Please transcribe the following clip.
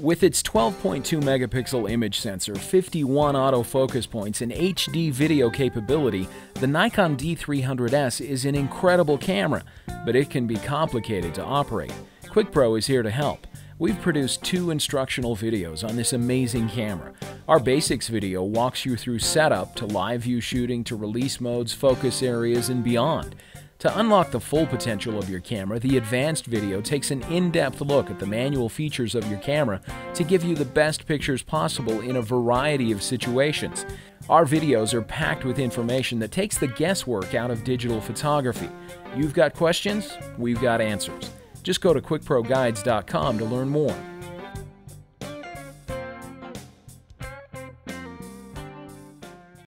With its 12.2 megapixel image sensor, 51 autofocus points, and HD video capability, the Nikon D300S is an incredible camera, but it can be complicated to operate. QuickPro is here to help. We've produced two instructional videos on this amazing camera. Our basics video walks you through setup to live view shooting to release modes, focus areas, and beyond. To unlock the full potential of your camera, the advanced video takes an in-depth look at the manual features of your camera to give you the best pictures possible in a variety of situations. Our videos are packed with information that takes the guesswork out of digital photography. You've got questions, we've got answers. Just go to quickproguides.com to learn more.